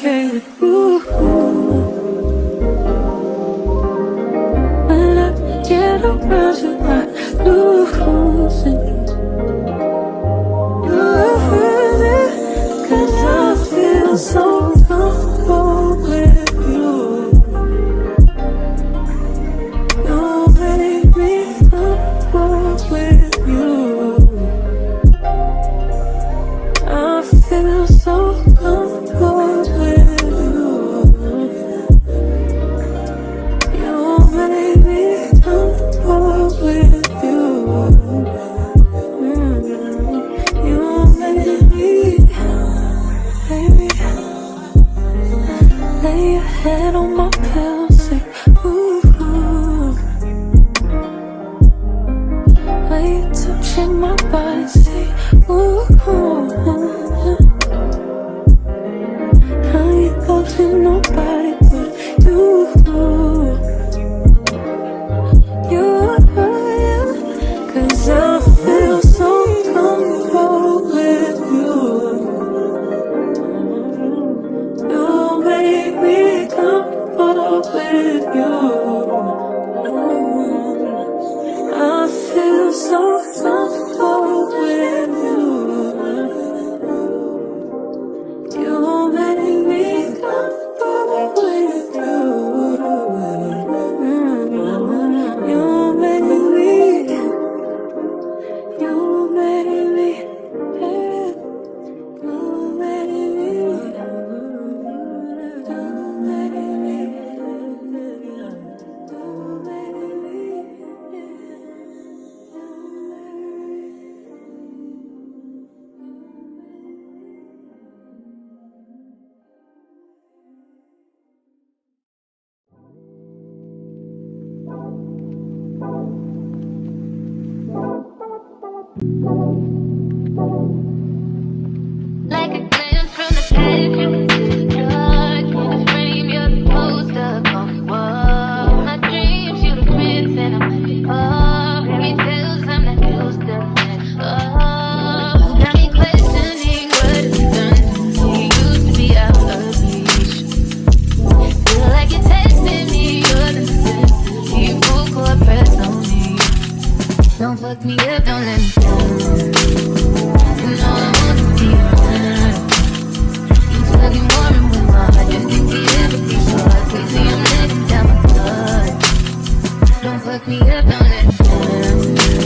okay with you. When I get around you. Don't fuck me up, don't let me down. You know I wanna my heart. Can't letting down my guard. Don't fuck me up, don't let me down.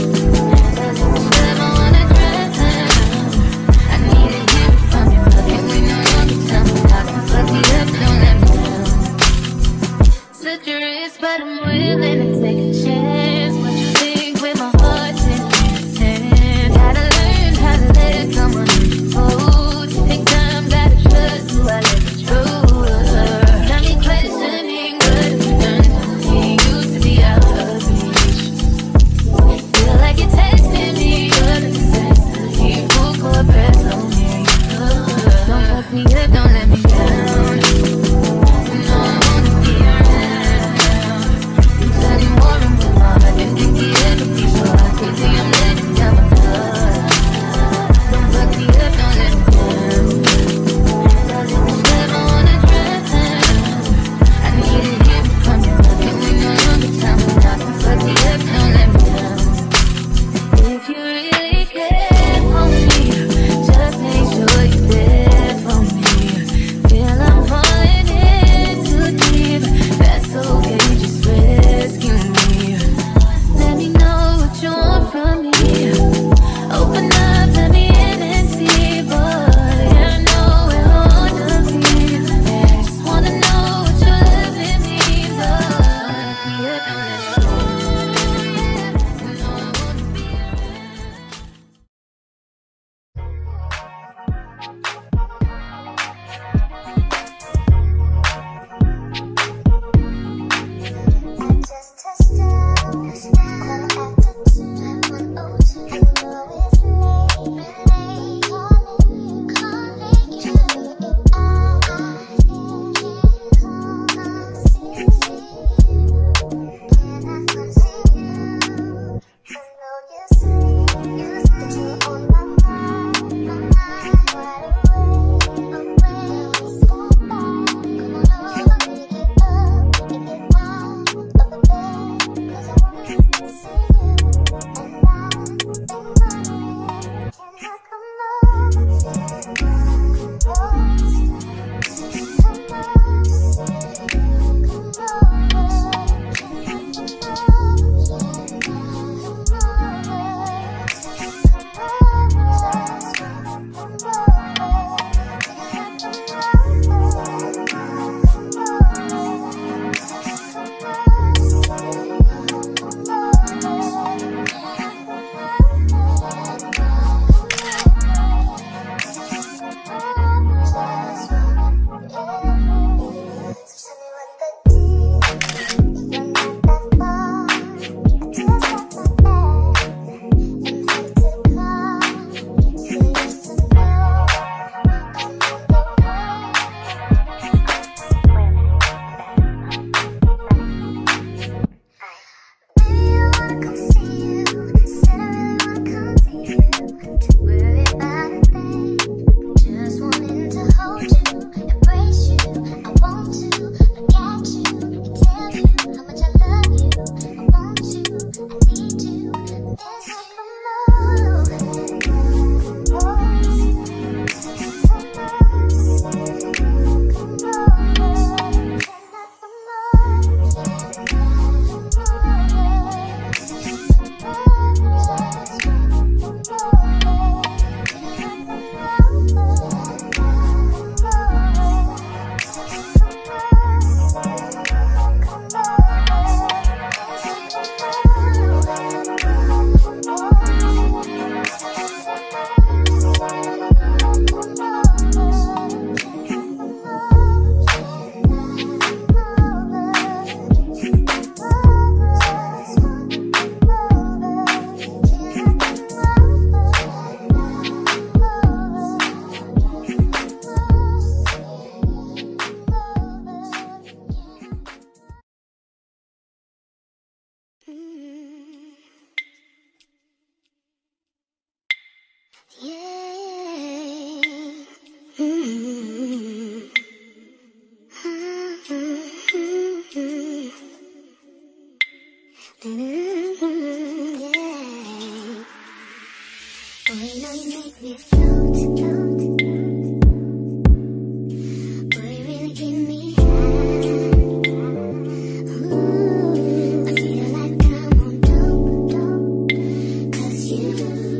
you.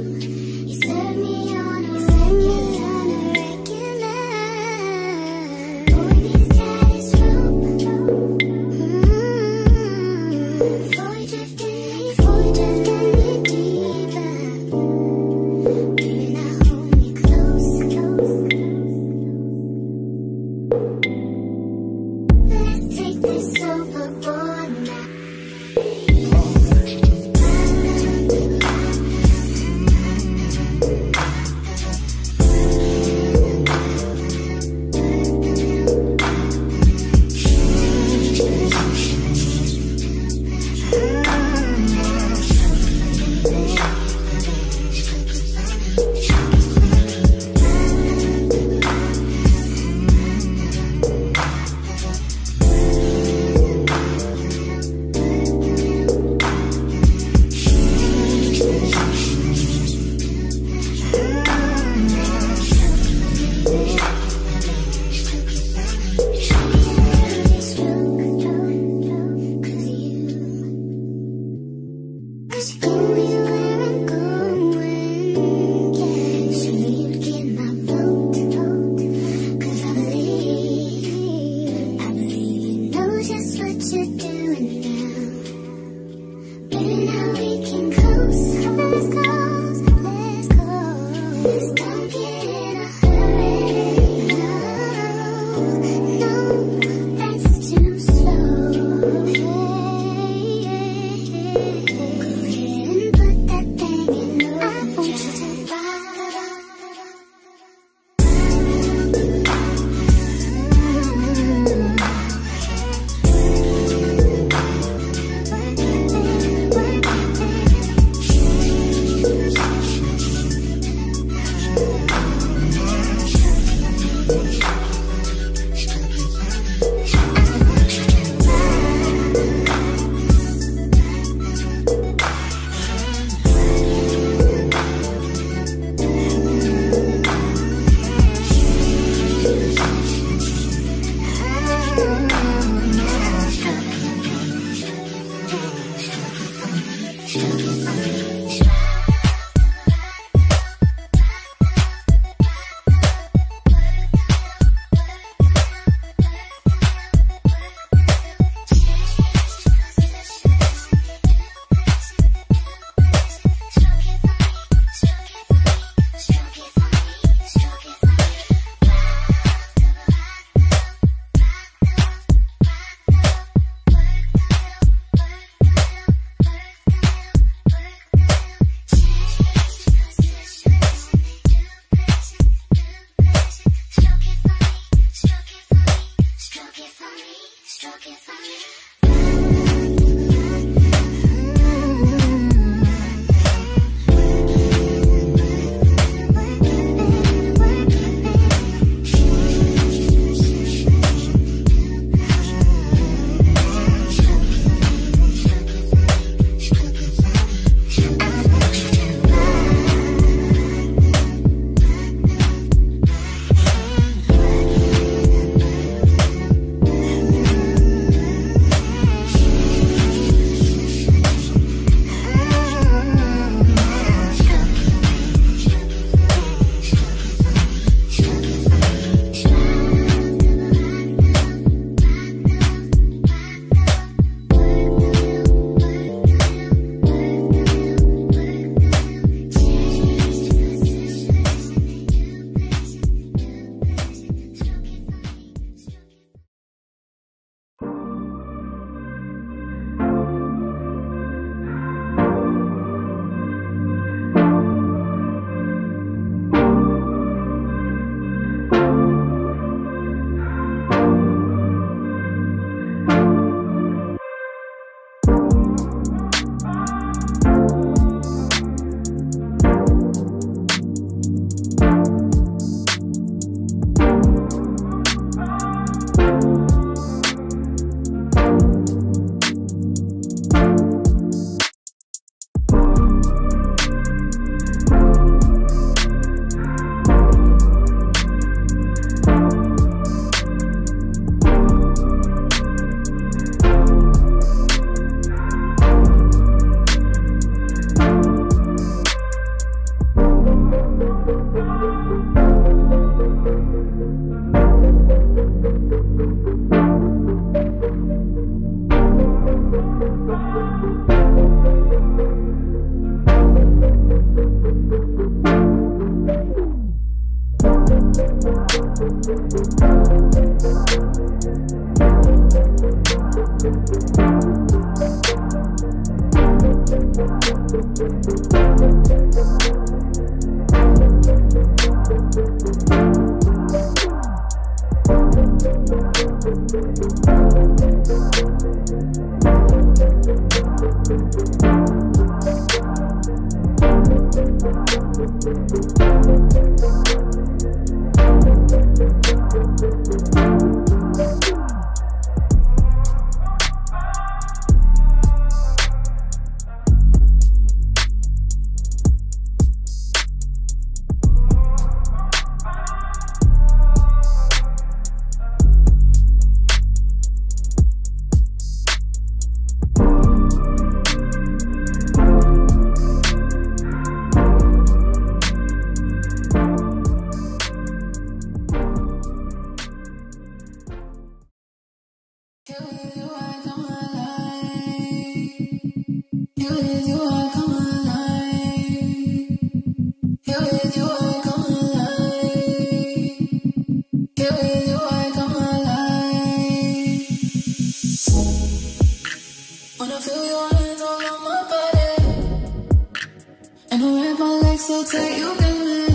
so tight you got me.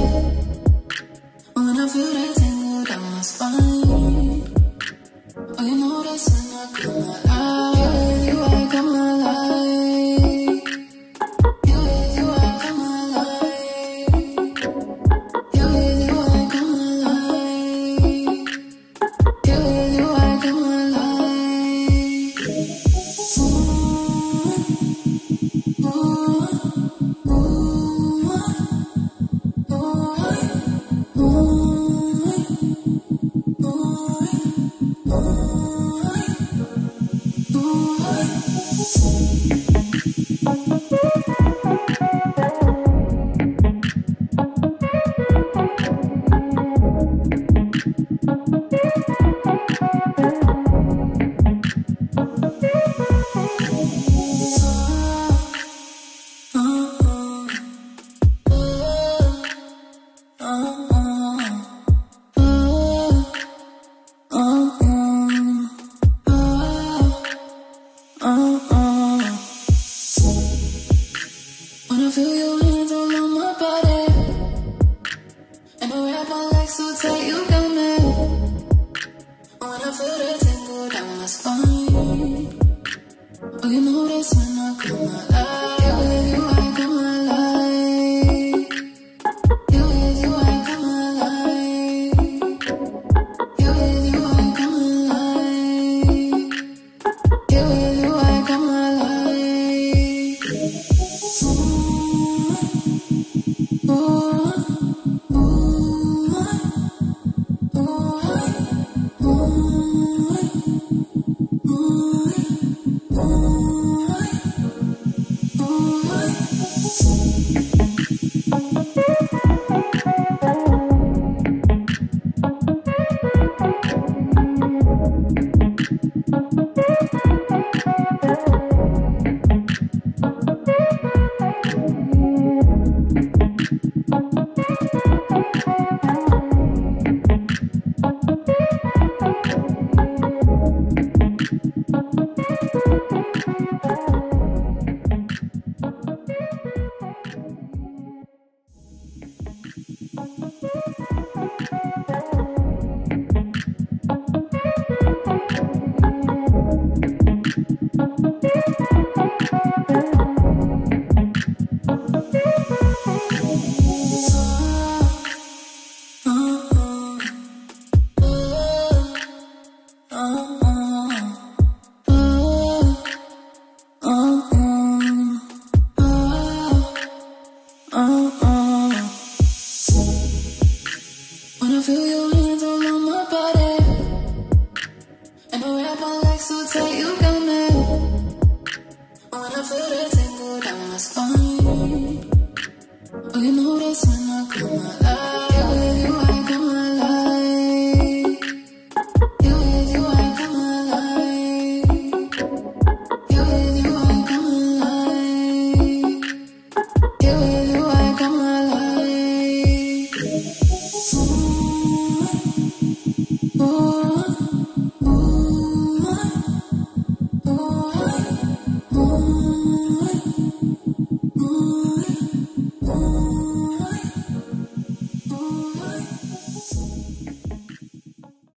Wanna feel that to you. Ooh. wanna put a tingle down my spine. Oh, you notice when I come alive.